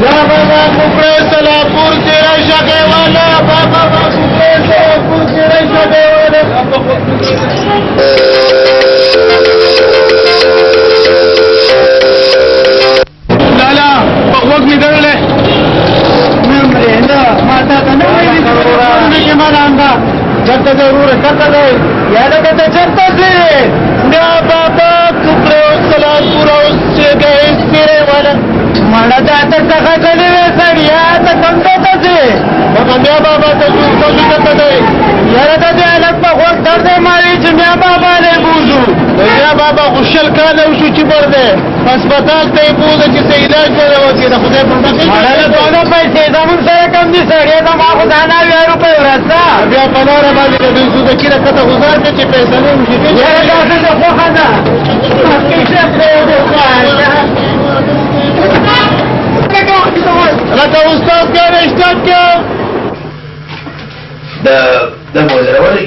بابا کوپڑے سلاپور کے شکے والا بابا کوپڑے سلاپور کے شکے والا لالا بغوګ می درلې مې نه ما تا ته نه وایې نه یې ما نه انده چرته ضرور چرته دی یاد کته چرته دی بابا خوشل کال او شو چې بر دی هسپتال ته یې بوله چې څه علاج ولا وکړي د خدای پر مخ مړه دونه پیسې زمون سره کم دي سړی ته ما خو دا نه وی روپۍ ورسا بیا په لاره باندې د دوی زده کړه کته غزار دي چې پیسې نه وي یاره دا څه خوخه ده لکه استاد بیا رشتہ کې د د مو زره ولي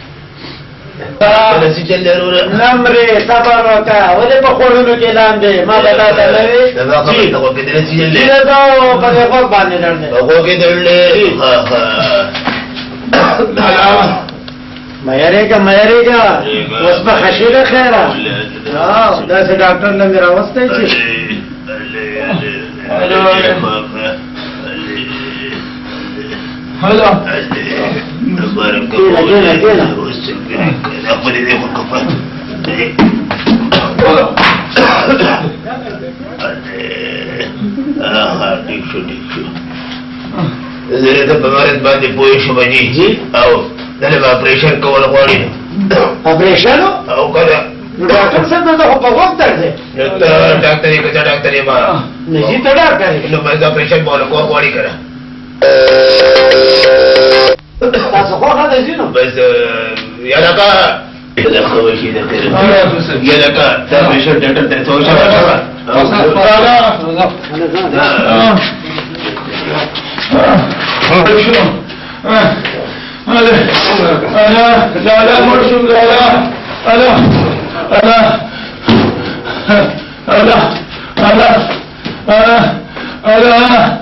ولسی چل ضرور نمرې صبر وکا ولې په خورونو کې لاندې ما به تا ته لوي دا په کو کې دلې چل دې دا په کو باندې لړنه کو کې دلې ها ها مېریګه مېریګه اوس په خشيله خیره دا سه ډاکټر نه میراوسته چی هلا بارك الله فيك واستغفرك اقبل اليك وكفاك آه دیکھو دیکھو زه ته په مرګ باندې پوه شم نه او دغه اپریشن کول غواړي اپریشن او کله ډاکټر څنګه ته په وخت درځي ډاکټر یې کچا ډاکټر یې ما نه جی ته ډاکټر نو مې اپریشن بوله کو غواړي کړه تاسو خو غواړئ چې نو بس یا لکه ألا ألا ألا ألا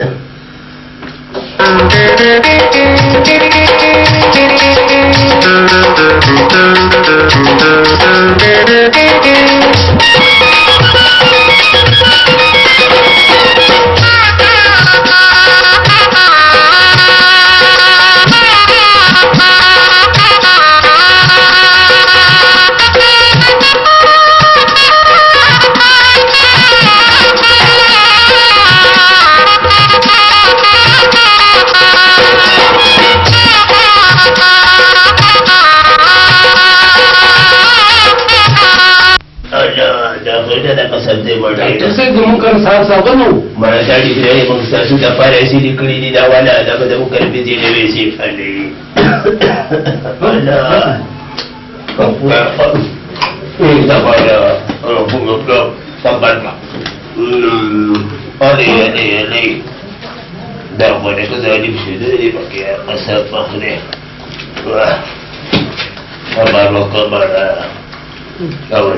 Thank you. gano mata da ita yayin mafi sasu da fara ya sai dukkan ne da wani a dama da mun karfi zai da bai sai fada yi Allah. Kau pun apa? Ini eh, tak ada. Ya. Kau pun apa? Sabar tak? Lah. Hmm. Ada yang ada yang ada. Dah buat dekat zaman ni, bisa dia pakai asal pakai. Wah. Sabar lah, sabar lah. Kau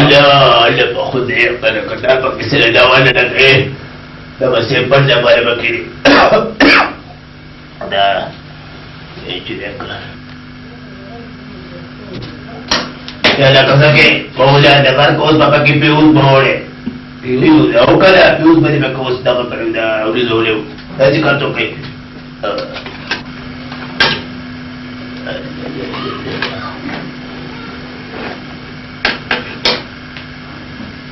الله لا بخذ عقدك دا په کسره دا ونه لګې دا به سي پر ځای باندې وکړي دا چې دا کړه دا لا څنګه کې مولا دا پر کوس په کې پیو بوړې پیو او کله پیو باندې په کوس دا کړو دا اوري زولې دا چې کارته کوي Thank you.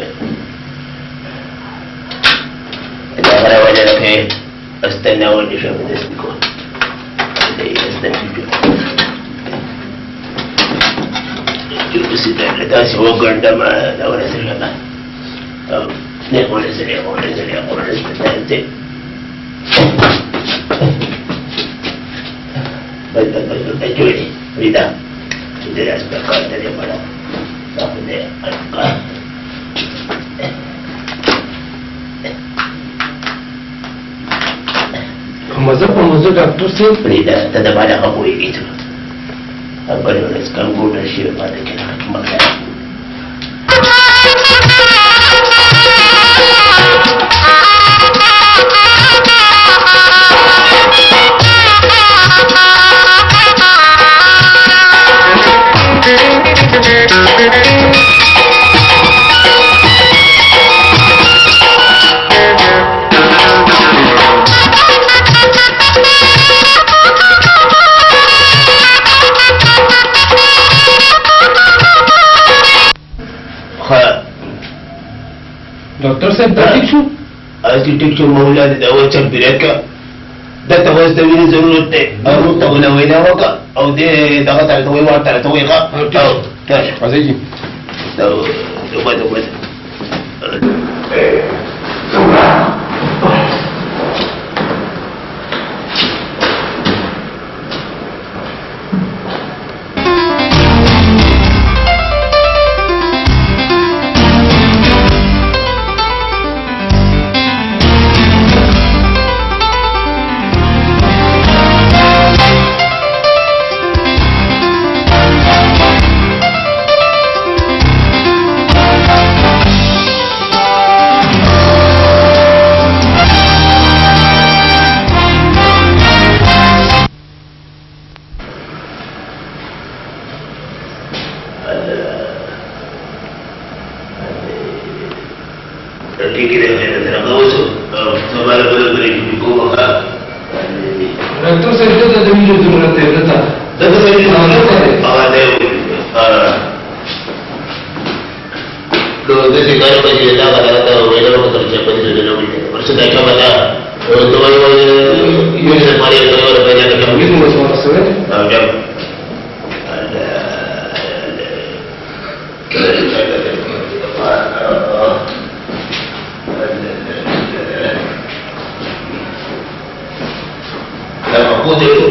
इलाहवाला है के अस्तनेवला डिफरेंस بيكون ये अस्तनेवला किरबिसैदा है दास ओ गंडा मा तो तयो जी रितम जिदास तकता दे वाला दाने مزه په مزه ډاکټر څه کړی دا ته د باندې هغه ویږي ته په لوري څنګه ګورل شي په دې کې شو آرکیټیکچر مولا دې دا و چمپیریت کا دا ته وځ د وینې ضرورت دی او ته ولا وینا وکا او دې دا ته ته وی ورته ته وی کا او تاسو راځي دا وبد وبد ਡਾਕਟਰ ਸਾਹਿਬ ਜੀ ਦਾ ਜਮੀਨ ਦੇ ਦੁਰਤ ਹੈ ਨਾ ਦੱਸੋ ਜੀ ਨਾਮ ਕੀ ਹੈ ਆਦੇਵ ਲੋ ਦੇ ਸਿਕਾਰ ਪਰ ਜੀ ਦਾ ਬਦਲ ਕਰ ਰੋ ਰੇ ਲੋ ਕਰ ਚੇ ਪੰਜ ਦੇ ਲੋ ਵੀ ਵਰਸ ਦਾ ਕਾ ਬਲਾ ਉਹ ਦਵਾਈ ਵਾਲੇ ਇਹ ਸੇ ਮਾਰੀ ਦਾ ਵਰ ਪੈ ਜਾ ਕੇ ਕੰਮ ਨਹੀਂ ਹੋ ਸਕਦਾ ਸਰ ਆ ਗਿਆ ਅੱਲਾ ਅੱਲਾ ਅੱਲਾ ਅੱਲਾ ਅੱਲਾ আমাদের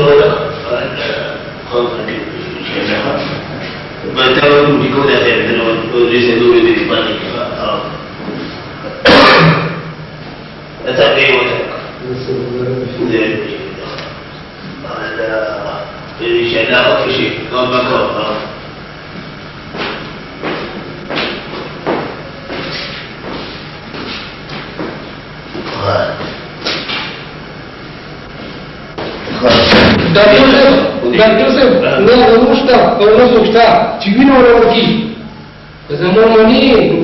كان يوسف ناظر مشتا أو نفسه كتا تيوين ولا وكي زماني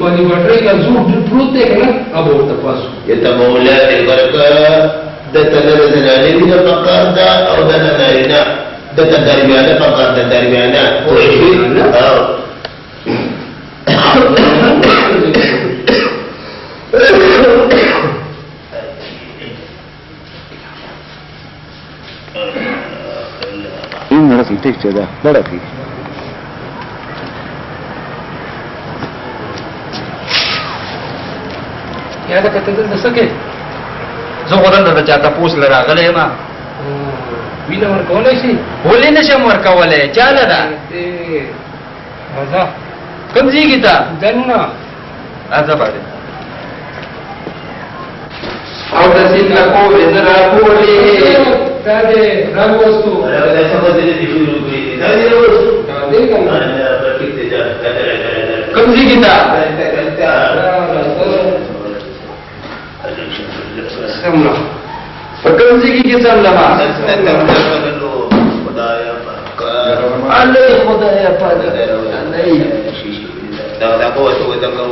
بني وحريك زور دل بروت تكنا أبو تفاسو يتمولا إقرقا دتنا زنانين من فقار دا أو دنا نارينا دتنا دربيانا فقار دا دربيانا وعشرين ٹھیک ہے بڑا ٹھیک یا دا کتل د سکه زه غوړم د چاته پوس لراغلې ما وینه ورکولې شي ولې نشم ورکولې چاله دا راځه کوم ځای کې تا دنه راځه باندې او د سین لا کو وینه را کولې Tadi rambut tu. Kalau dah sama saja di dulu tu. Tadi rambut. Tadi kan. Ada berkit saja. Kemudian kita. Semua. Bukan sih kita semua. Allah yang muda ya pak. Allah. Tahu tak kau tu kita kau.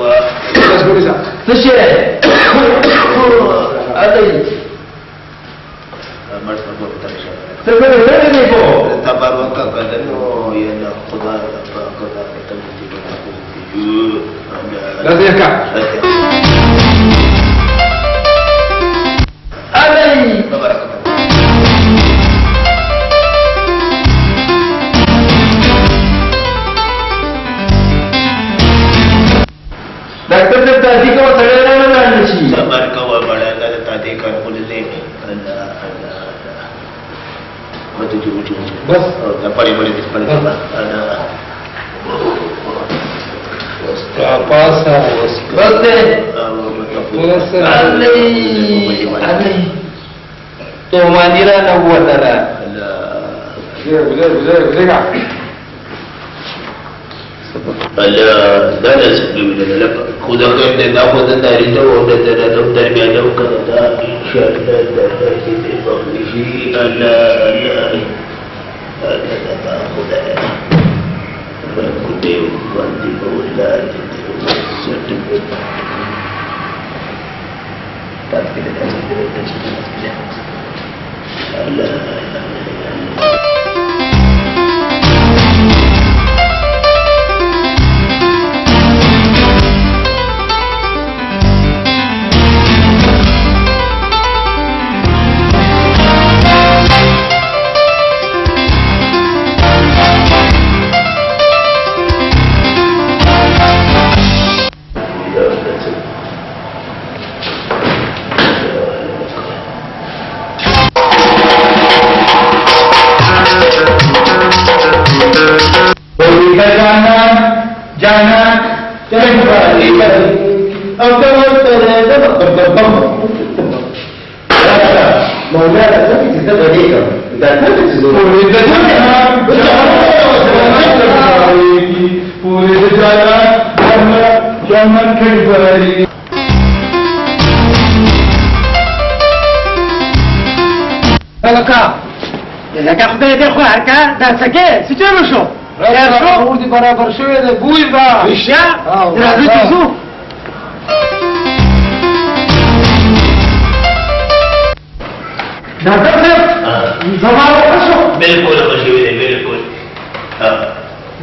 Terus terus. Terus ya. Allah. Sebab dia ni bo. Tak baru akan kata oh ya nak kuda apa kuda kita mesti berhati-hati. Dah siapkan. muji muji bas da pare pare da pare da pasa bas dai bas alai alai to manira na wadara Allah bila bila bila Allah da da su bila la وذكرت تاخذ التاريخ وتتلاتم تربية لو كذا إن شاء الله تفاز بفضله ألا ألا هكذا تأخذ فكنت يقدم ولا تتوسط ألا ألا جانا جانب عليك أو توت تذكر بالضم مولانا تبي تتبع ليك ده تبي تزور وإذا تبعها ورد جانا جانا جانا كيف عليك لکه لکه خدای دې خو هرکا دا څه کې څه چلو شو ورد برابر شوی ده بوی با ویشه درازه تیزو ډاکټر صاحب زماره وښو بالکل خوشوي دی بالکل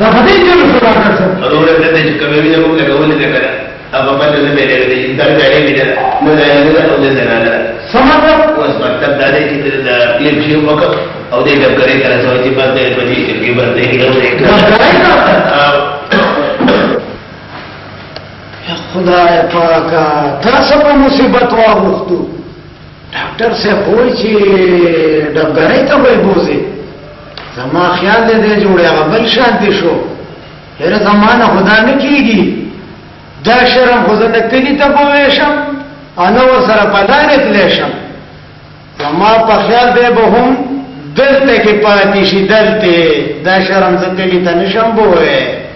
دا پدې چې موږ ډاکټر صاحب ضرورت دې چې کومې ویلې موږ غوولې ده کنه هغه باندې دې مې دې دې دا ځای دې نه نه نه نه نه فمرة وأسمعت تبدأ ذلك الكليب شيء وقت أو ذي جب کرے کرے سوچ کی بات ہے بجی کی بات ہے ہیرو دیکھ خدا پاکا تا سب مصیبت واغوختو ډاکټر سے کوئی چې ډبګړې ته وای بوزي زما خیال دې جوړه غبل شانتی شو هر زمانہ خدا نه کیږي دا شرم خزنه کلی ته بویشم انا ور سره پلانې تلشم زما په خیال به به هم دلته کې پاتې شي دلته دا شرم زته کې تنشم بوې